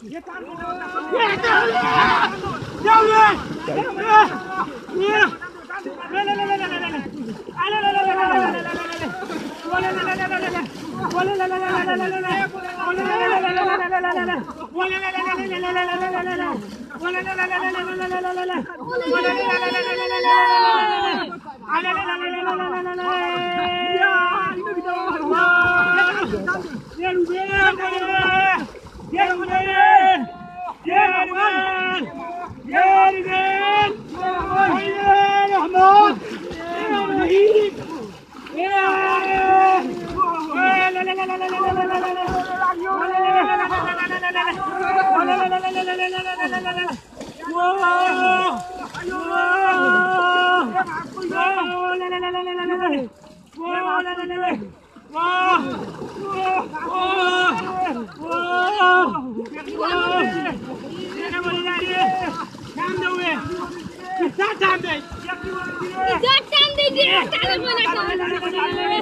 Yeah, Sen de gir, sen de bana kalın.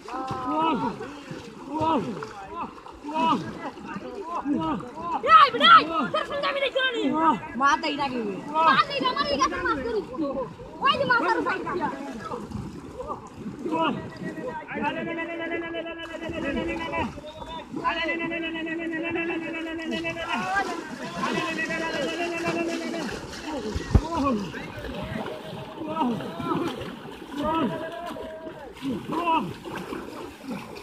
Wow! এই বেটা তোর সঙ্গে আমি দেখি নি মাথাই লাগে মাথাই আমার এই কাছে মাছ ধরি ওই যে মাথার সাইডটা Oh!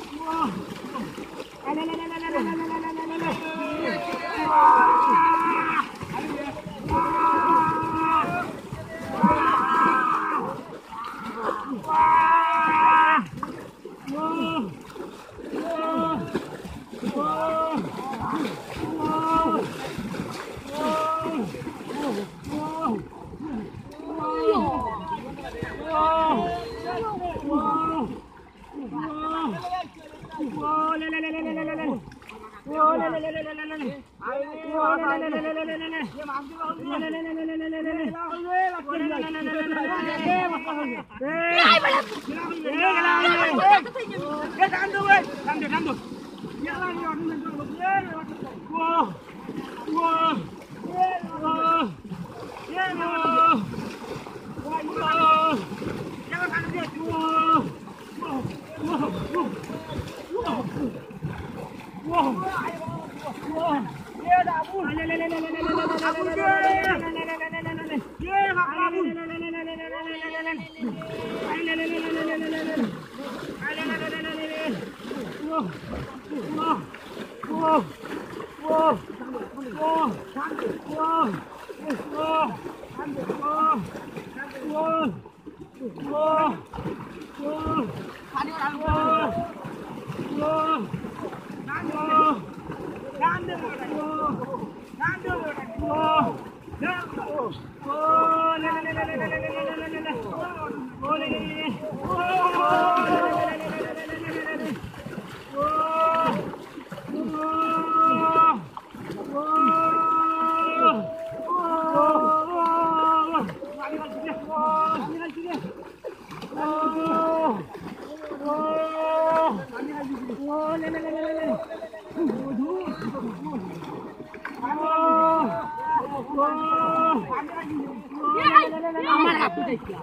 Jangan ada dia, Wow. Wow. Wow. Oh, 对比。